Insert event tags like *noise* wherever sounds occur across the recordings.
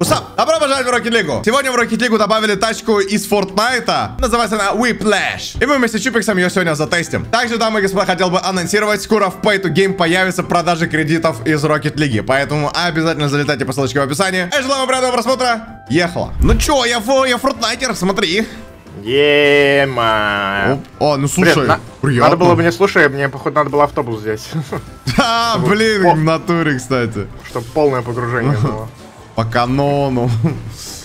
Усап, добро пожаловать в Rocket League. Сегодня в Rocket League добавили тачку из Fortnite. Называется она Whiplash. И мы вместе с Чупиксом ее сегодня затестим. Также, дамы и господа, хотел бы анонсировать, скоро в Pay to Game появится продажи кредитов из Rocket League. Поэтому обязательно залетайте по ссылочке в описании. Я желаю вам приятного просмотра. Ехала. Ну чё, я, в, я фортнайтер, смотри. Ема. О, ну слушай, Блин, на- приятно. надо было мне, слушай, мне, походу, надо было автобус взять. *laughs* А, блин, в натуре, кстати. Чтобы полное погружение *laughs* было. По канону.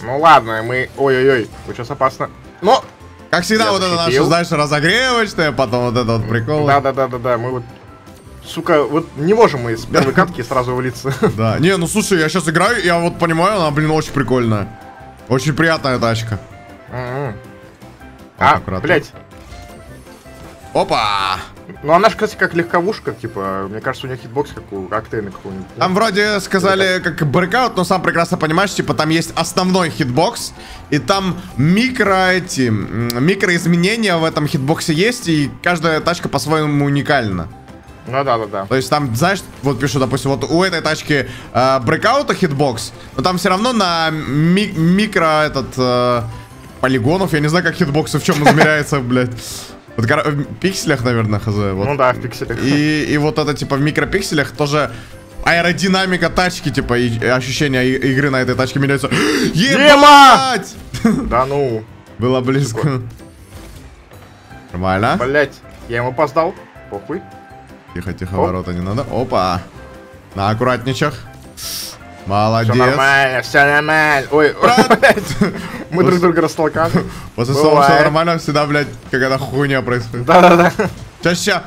Ну ладно, мы... Ой-ой-ой, сейчас опасно. Но... Как всегда, Я вот это наше, защитил. знаешь, разогревочное, потом вот это вот прикол. Да-да-да-да-да, мы вот... Сука, вот не можем мы с первой катки сразу влиться. *laughs* Да. Не, ну слушай, я сейчас играю, я вот понимаю, она, блин, очень прикольная. Очень приятная тачка. М-м. А, блять. Опа! Ну она же, кстати, как легковушка, типа, мне кажется, у нее хитбокс как у Octane а какого-нибудь. Там вроде сказали как Breakout, но сам прекрасно понимаешь, типа там есть основной хитбокс, и там микро эти, микроизменения в этом хитбоксе есть, и каждая тачка по-своему уникальна. Ну да-да-да. То есть там, знаешь, вот пишу, допустим, вот у этой тачки э, Breakout а хитбокс, но там все равно на ми- микро этот э, полигонов, я не знаю, как хитбоксы в чем *laughs* измеряется, блядь. Вот в пикселях, наверное, хз. Вот. Ну да, в пикселях. И, и вот это, типа, в микропикселях тоже аэродинамика тачки, типа, и, ощущение игры на этой тачке меняется. *gasps* Ебать! *laughs* Да ну, Было близко. Нормально. блять, я ему опоздал. Похуй. Тихо, тихо, Оп. ворота не надо. Опа. На аккуратничах. Все Молодец. нормально, все нормально. Ой, *laughs* блядь. Мы друг друга растолкали. После слова все нормально, всегда, блядь, какая-то хуйня происходит. Да-да-да. Сейчас, сейчас.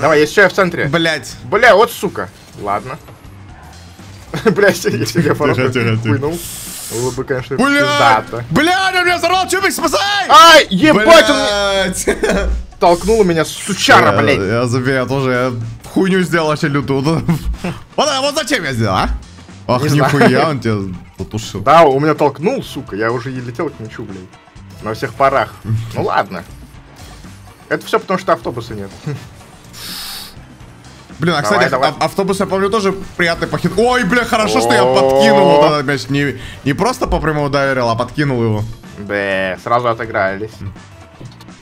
Давай, есть еще в центре. Блять. Бля, вот сука. Ладно. *laughs* Если я тихо. хуйнул. Было бы, конечно, пиздато. Блядь, он меня взорвал, чубик, спасай! Ай, ебать, он меня Блядь! *laughs* толкнул меня, сучара, блядь. Я забей, я тоже хуйню сделал вообще лютую. Вот, вот, вот зачем я сделал, а? Ах, нихуя, он тебя потушил. Да, у меня толкнул, сука, я уже и летел к мячу, блядь. На всех парах. *laughs* Ну ладно. Это все потому, что автобуса нет. Блин, а, Давай, кстати, давай. ав- автобус, я помню, тоже приятный похит. Ой, бля, хорошо, что я подкинул вот этот мяч. Не, не просто по прямому ударил, а подкинул его. Б, сразу отыгрались.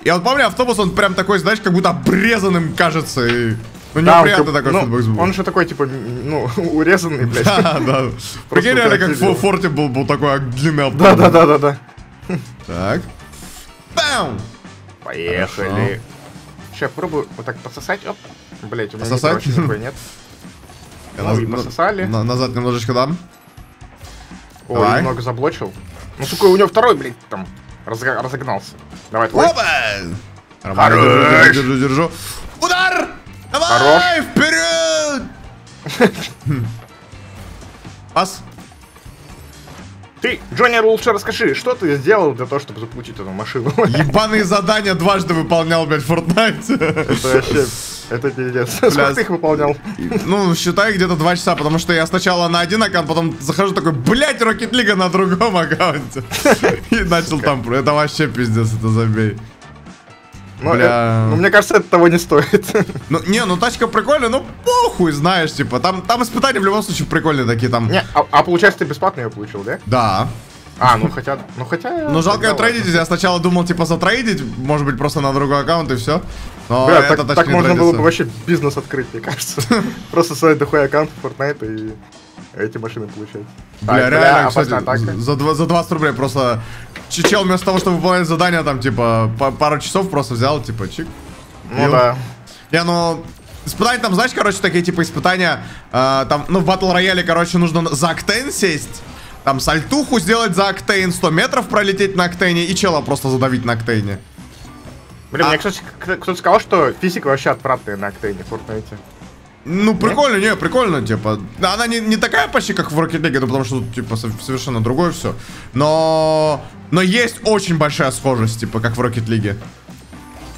Я вот помню, автобус, он прям такой, знаешь, как будто обрезанным кажется. И... Ну, Да, он неприятный как- такой ну, футбокс был. Он же такой, типа, ну, *laughs* урезанный, блядь. Да, да. Прикинь, реально, как в форте был, был такой длинный автобус. Да-да-да-да-да. Так. Бам! Поехали. Сейчас пробую вот так пососать. Оп. Блять, у меня Пососать? никакой нет. Я Ну, наз- и пососали. на- назад немножечко дам. Ой, Давай. немного заблочил. Ну, сука, у него второй, блядь, там разогнался. Давай, твой. Опа! Хорош! держу, держу, держу. Удар! Давай, вперед! *laughs* Пас. Ты, Джонни, лучше расскажи, что ты сделал для того, чтобы заполучить эту машину? *laughs* Ебаные задания дважды выполнял, блядь, в Fortnite. Это вообще, это пиздец. *laughs* Сколько ты их выполнял? Ну, считай, где-то два часа, потому что я сначала на один аккаунт, потом захожу такой, блядь, Rocket League на другом аккаунте. И начал там, это вообще пиздец, это забей. Ну, Бля. э, ну, мне кажется, это того не стоит. *laughs* Ну, не, ну тачка прикольная, ну похуй, знаешь, типа, там, там испытания в любом случае прикольные такие, там. Не, а, а получается, ты бесплатно ее получил, да? Да. А, ну хотя, ну хотя... Ну жалко тогда трейдить, я сначала думал, типа, затрейдить, может быть, просто на другой аккаунт и все. Но Бля, эта так, так можно было бы вообще бизнес открыть, мне кажется. *laughs* Просто создать дохуй аккаунт в Fortnite и эти машины получать. Бля, реально, кстати, за, два- за 20 рублей просто... Чичел вместо того, чтобы выполнять задание, там, типа, па- пару часов просто взял, типа, чик. Ну да. Не, ну... Испытания там, знаешь, короче, такие, типа, испытания... э, там, ну, в батл рояле, короче, нужно за октейн сесть. Там сальтуху сделать за октейн, 100 метров пролететь на октейне и чела просто задавить на октейне. Блин, А- мне, кстати, кто-то сказал, что физика вообще отвратная на Октейне в Fortnite. Ну, прикольно, не, прикольно, типа. Она не, не такая почти, как в Rocket League, ну, потому что, тут, типа, со- совершенно другое все. Но... Но есть очень большая схожесть, типа, как в Rocket League.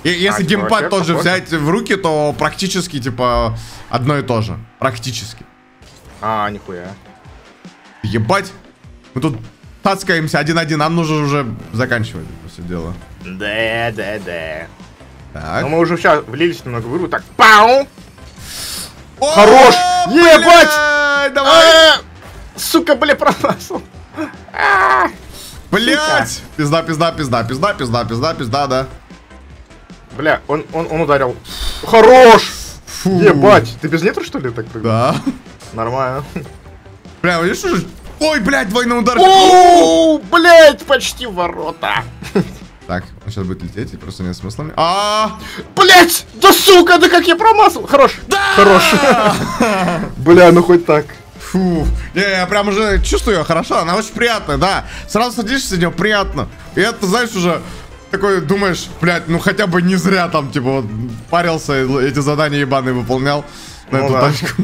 И если типа, геймпад вообще тот же похоже? взять в руки, то практически, типа, одно и то же. Практически. А, нихуя. Ебать. Мы тут тацкаемся один-один, нам нужно уже заканчивать все дело. Да, да, да. Так. Но мы уже сейчас влились немного в игру. Так, пау! О, Хорош! блядь, Ебать! Давай! А! Сука, бля, промазал. А, Блять! Пизда, пизда, пизда, пизда, пизда, пизда, пизда, да. Бля, он, он, он ударил. Хорош! Фу. Ебать, ты без нету что ли так прыгнул? Да. Нормально. Бля, видишь уже? Ой, блядь, двойной удар. Оу, блять, почти ворота. Так, он сейчас будет лететь, и просто нет смысла. А, Блять, да сука, да как я промазал. Хорош. Хорош. *laughs* Бля, ну хоть так. Фу. Не, я прям уже чувствую ее хорошо, она очень приятная, да. Сразу садишься, тебе приятно. И это, знаешь, уже такой думаешь, блядь, ну хотя бы не зря там, типа, вот, парился, эти задания ебаные выполнял на Ну эту да. тачку.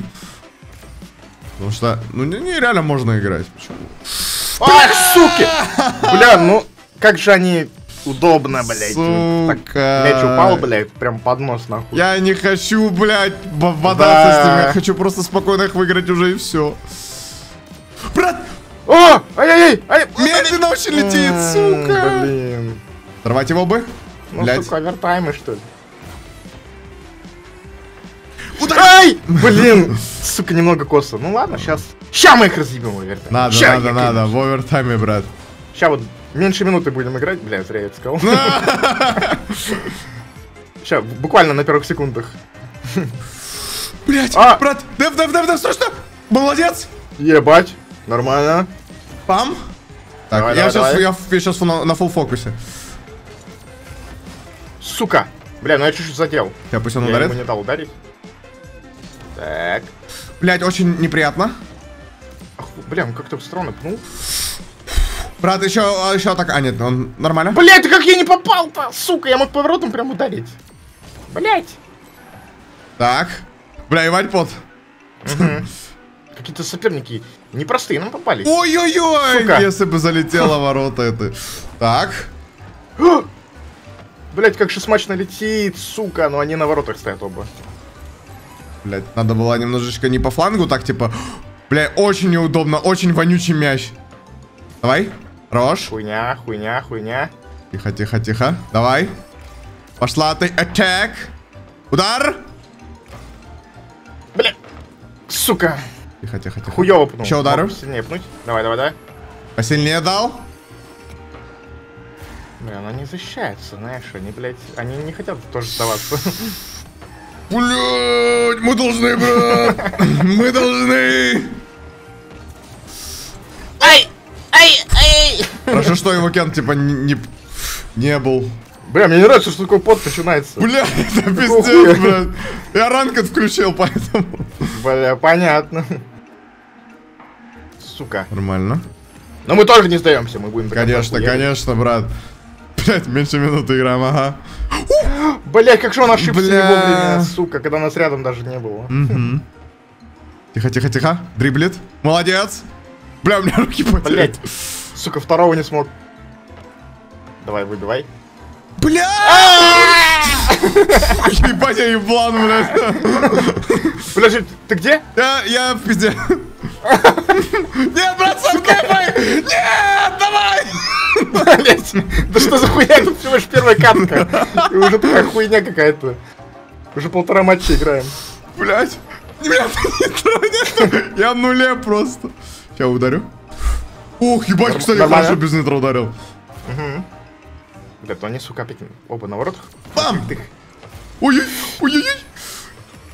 Потому что, ну, не- нереально можно играть. Почему? Ах, суки! *laughs* Бля, ну как же они удобно, блять. Так, Сука. мяч упал, блядь, прям под нос нахуй. Я не хочу, блядь, бодаться с Да. ними. Я хочу просто спокойно их выиграть уже и все. Брат, О! Ай-яй-яй! Ай! медленно очень летит, сука. Блин. Сорвать его бы? Ну, Блядь. сука, овертаймы, что ли? Удар! Ай! Блин! Сука, немного косо. Ну ладно, сейчас. Ща мы их разъебем, овертайм. Надо, Ща надо, надо, в овертайме, брат. Сейчас вот меньше минуты будем играть. Бля, зря я это сказал. *laughs* Сейчас, буквально на первых секундах. Блять, А! брат, дев, дев, дев, что, что? Молодец. Ебать. Нормально. Пам. Так, Давай, я давай, сейчас, давай. я, я сейчас на, на фул фокусе. Сука. Бля, ну я чуть-чуть задел. Я пусть он Я ударит. ему не дал ударить. Так. Блять, очень неприятно. Ах, бля, он как-то странно пнул. Брат, еще, еще так, а нет, он нормально? Блять, как я не попал-то? Сука, я мог поворотом прям ударить. Блять. Так. Бля, ебать пот. Какие-то соперники непростые нам попались. Ой-ой-ой, если бы залетела ворота это. Так. *gasps* Блять, как же смачно летит, сука. Но они на воротах стоят оба. Блять, надо было немножечко не по флангу, так типа... *gasps* Бля, очень неудобно, очень вонючий мяч. Давай. Хорош. Хуйня, хуйня, хуйня. Тихо, тихо, тихо. Давай. Пошла ты. Attack. Удар. Бля. Сука. Тихо, тихо, тихо. Хуёво пнул. Еще ударю. Мог Сильнее пнуть. Давай, давай, давай. Посильнее дал. Бля, она не защищается, знаешь, они, блядь, они не хотят тоже сдаваться. Блять, мы должны, брат. *laughs* Мы должны. Хорошо, что его Кен, типа, не, не, был. Бля, мне не нравится, что такой пот начинается. Бля, *laughs* это пиздец, блядь. Я ранкет включил, *laughs* поэтому... Бля, понятно. Сука. Нормально. Но мы тоже не сдаемся, мы будем Конечно, конечно, брат. Блять, меньше минуты играем, ага. *gasps* Блять, как же он ошибся Бля. вовремя, сука, когда нас рядом даже не было. Тихо, тихо, тихо. Дриблит. Молодец. Бля, у меня руки потеют. Блять, сука, второго не смог. Давай, выбивай. Бля! *laughs* Ебать, я еблан, блядь. Подожди, ты где? Я, я в пизде. *laughs* Нет, брат, сам кайфай! Нет, давай! Блять, да что за хуйня, тут всего лишь первая катка. И уже такая хуйня какая-то. Уже полтора матча играем. Блять. Ты *laughs* не тронешь. Я в нуле просто. Сейчас ударю. Ух, ебать, кстати, нормально? хорошо без нитро ударил. Да то они, сука, опять оба на воротах. Бам! Ой-ой, ой-ой.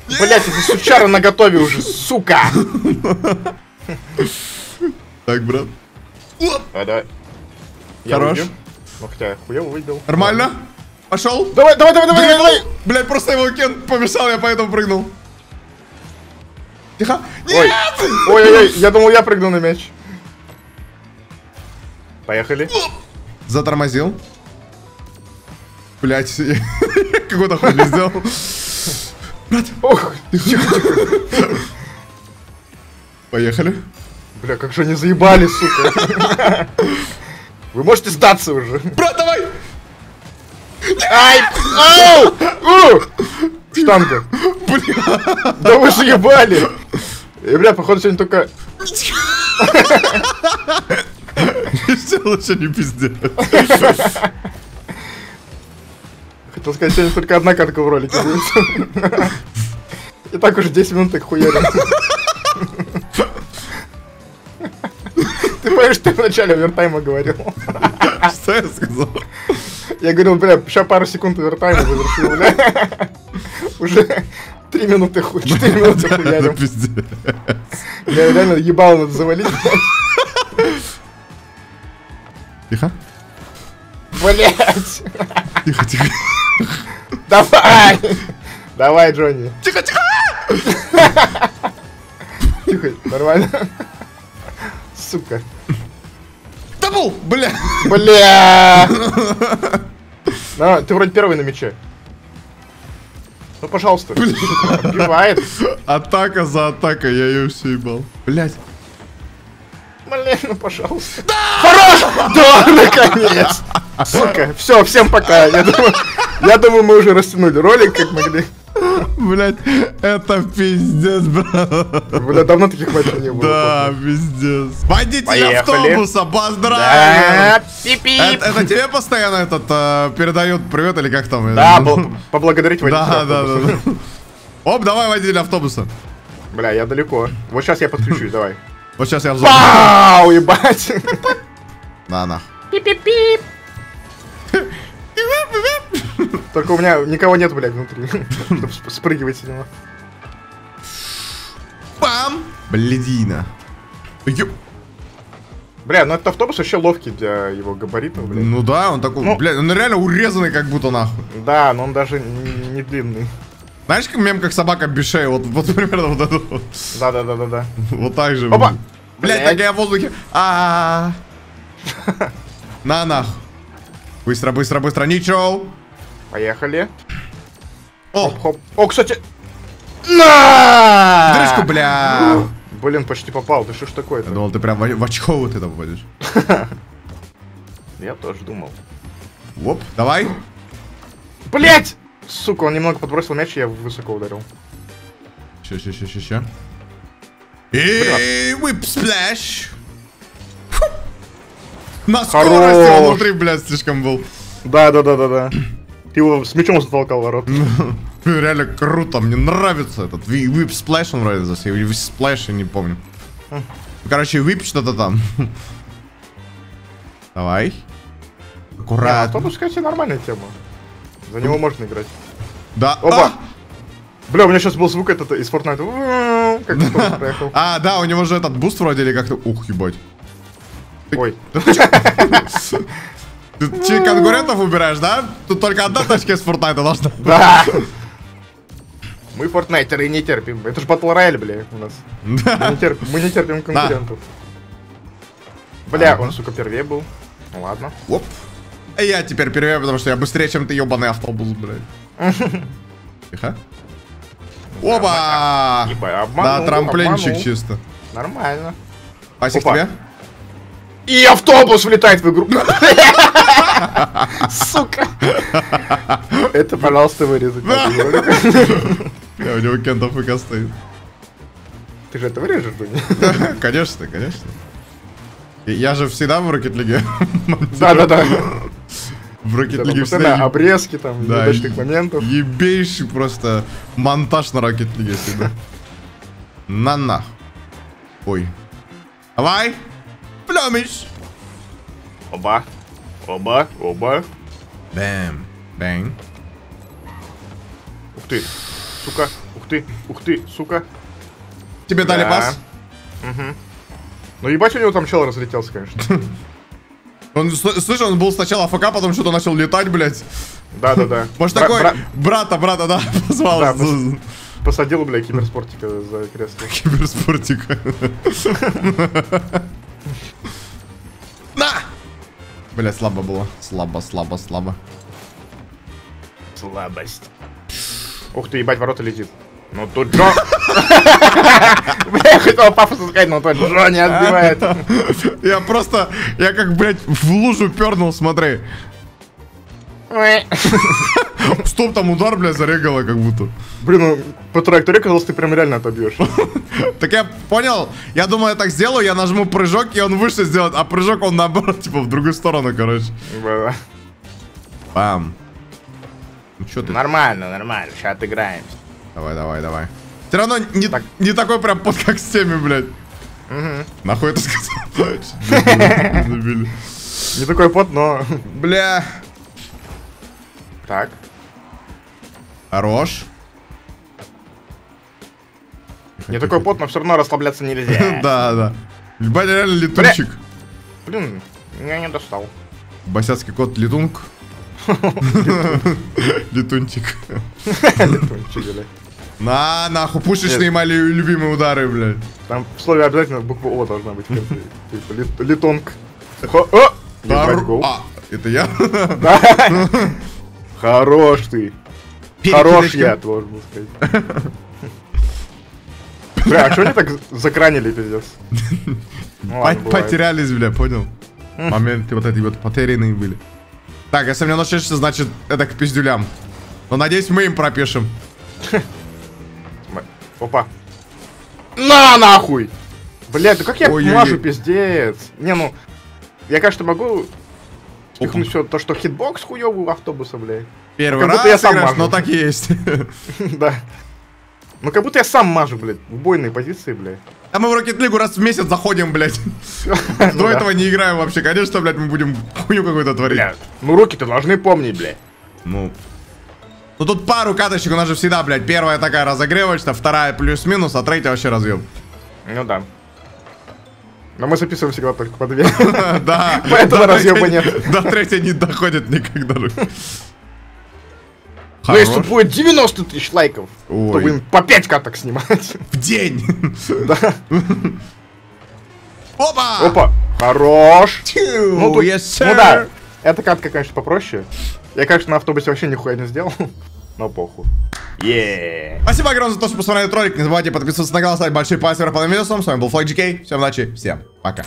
Блять, эти сучары на готове уже, сука! Так, брат. Оп, Давай. Я Хорош. Ну хотя, хуёво выбил. Нормально? Пошел? Давай, давай, давай, давай, давай! Блять, просто его кен помешал, я поэтому прыгнул. Тихо. Ой, Нет! ой-ой-ой, я думал, я прыгну на мяч. Поехали. Затормозил. Блять, *laughs* какой-то хуйню сделал. Ох, Поехали. бля, как же они заебали, сука. Вы можете сдаться уже. Брат, давай! Ай! Ау! У! Штанга. Бля. Да вы же ебали! И, бля, походу, сегодня только... *laughs* Все лучше не пиздец. Хотел сказать, сегодня только одна катка в ролике будет. И так уже 10 минут их хуярим. Помнишь, ты в начале овертайма говорил? Что я сказал? Я говорил, бля, сейчас пару секунд овертайма завершил, бля. Уже три минуты хуй, четыре минуты Это хуярим. Я реально ебало надо завалить, блядь. Тихо. Блять! Тихо, тихо. Давай! Давай, Джонни. Тихо, тихо. Тихо, нормально. Сука. Дабл! Бля. Бля! На, ты вроде первый на мяче. Ну, пожалуйста. Убивает. Атака за атакой, я ее все ебал. Блять. Ну, пожалуйста. Хорош! Да, наконец! Сука, все, всем пока. Я думаю, я думаю, мы уже растянули ролик, как могли. Блять, это пиздец, брат. Бля, давно таких матчей не было. Да, пиздец. Водитель Поехали. автобуса, поздравляю. Да. Это, это тебе постоянно этот э, передают привет или как там? Да, бл- поблагодарить водителя Да, да, да, автобуса. да. Оп, давай водитель автобуса. Бля, я далеко. Вот сейчас я подключусь, давай. Вот сейчас я в зону. Вау, ебать! На, на. Пип-пип-пип. Только у меня никого нет, блядь, внутри, чтобы сп- спрыгивать с него. Пам! Блядина. Бля, ну этот автобус вообще ловкий для его габаритов, блядь. Ну да, он такой, Ну. блядь, он реально урезанный как будто нахуй. Да, но он даже не, не длинный. Знаешь, как мем, как собака без шеи? Вот, вот примерно вот это вот. Да-да-да-да-да. Вот так же. Опа! Блядь. так я в воздухе. А. На нахуй. Быстро, быстро, быстро. Ничего. Поехали. О, Хоп. О, кстати. На! дрыжку, бля. Блин, почти попал. Да что ж Я такое-то? думал, ты прям в очко вот это попадешь. *laughs* Я тоже думал. Оп, давай. Блять! Сука, он немного подбросил мяч, и я высоко ударил. Ща, ща, ща, ща, ща. И whip splash. Фу. На скорости он Хорош. внутри, блядь, слишком был. Да-да-да-да-да. Ты его с мячом затолкал ворот. Реально круто, мне нравится этот Whiplash, он называется, или splash, я не помню. Ну, Короче, whip что-то там. Давай. Не, Аккуратно. автобус, кстати, нормальная тема. За него можно играть. Да. Опа! Бля, у меня сейчас был звук этот из Fortnite. Как. *laughs* А, а, да, у него же этот буст вроде или как-то... Ух, ебать. Ой. *laughs* Ты че, конкурентов убираешь, да? Тут только одна тачка из Fortnite должна. Да! Мы фортнайтеры не терпим. Это ж батл рояль, бля, у нас. Мы не терпим, мы не терпим конкурентов. Бля, он, сука, первее был. Ну ладно. Оп. А Я теперь первее, потому что я быстрее, чем ты ебаный автобус, блядь. *laughs* Тихо. Обманул, Да, трамплинчик чисто. Нормально. Пасик Опа. тебе? И автобус влетает в игру. *laughs* Сука. Это, пожалуйста, вырезать. Я, *laughs* у него кентов ФК стоит. Ты же это вырежешь, Дуня? Конечно, конечно. Я же всегда в Rocket League. Да-да-да. В Rocket League Постоянно обрезки там, Да, неудачных моментов. ебейший просто монтаж на Rocket League всегда. На на. Ой. Давай. Племиш. Оба. Оба. Оба. Бэм. Бэнг. Ух ты. Сука. Ух ты. Ух ты. Сука. Тебе дали Да. пас? Ну ебать у него там чел разлетелся, конечно. *laughs* Он, с- слышь, он был сначала АФК, потом что-то начал летать, блядь. Да-да-да. *laughs* Может Бра- такой, бра- брата, брата, да, *laughs* позвал. Да, Посадил, бля, киберспортика за кресло. *laughs* Киберспортика. На! Бля, слабо было. Слабо, слабо, слабо. Слабость. Ух ты, ебать, ворота летит. Ну тут Джо... *laughs* Бля, я хотел пафосно сказать, но тут Джо не отбивает. *laughs* Я просто, я как, блядь, в лужу пернул, смотри. *laughs* Стоп, там удар, блядь, зарегало как будто. Блин, ну по траектории казалось, ты прям реально отобьешь. Так я понял, я думаю, я так сделаю, я нажму прыжок, и он выше сделает, а прыжок он наоборот, типа, в другую сторону, короче. Бам. Ну ты? Нормально, нормально, сейчас отыграем. Давай, давай, давай. Все равно не, Так. не такой прям под как с теми, блядь. Нахуй это сказал? *laughs* Не такой пот, но... Бля. Так. Хорош. Не такой пот, но все равно расслабляться нельзя. *laughs* Да, да. Ебать, реально летунчик. Блин, я не достал. Босяцкий кот летунг. *laughs* Летунчик. Летунчик, бля. На, нахуй, пушечные мои любимые удары, блядь. Там в слове обязательно буква О должна быть. Типа Тар- гол. А, это я? *laughs* Да. Хорош ты. Хорош я, должен сказать. Бля, а что они так закранили, пиздец? Ну. Потерялись, бля, понял? Моменты вот эти вот потерянные были. Так, если мне начнется, значит, это к пиздюлям. Но надеюсь, мы им пропишем. Опа. На нахуй! Блядь, да как я Ой-ой-ой. мажу, пиздец. Не, ну, я, конечно, могу спихнуть все то, что хитбокс хуёвый у автобуса, блядь. Первый раз я сам играешь, мажу. но так и есть. *laughs* Да. Ну, как будто я сам мажу, блядь, в убойной позиции, блядь. А мы в Rocket League раз в месяц заходим, блядь. *laughs* До этого не играем вообще. Конечно, блядь, мы будем хуйню какую-то творить. Ну руки-то должны помнить, блядь. Ну. Ну тут пару каточек у нас же всегда, блядь. Первая такая разогревочная, вторая плюс-минус, а третья вообще разъем. Ну да. Но мы записываем всегда только по две. *laughs* Да. *laughs* Поэтому третьей- нет. До третьей не доходит никогда. Но если Хорош. будет 90 тысяч лайков, то Ой. будем по 5 каток снимать. В день. Да. Опа! Опа. Хорош. Ну, Ну, тут- yes, sir. ну да, эта катка, конечно, попроще. Я, конечно, на автобусе вообще нихуя не сделал. *laughs* Но похуй. Еее. Спасибо огромное за то, что посмотрели этот ролик. Не забывайте подписываться на канал, ставить большие пальцы вверх под видео. С вами был Флойд GK. Всем удачи, всем пока.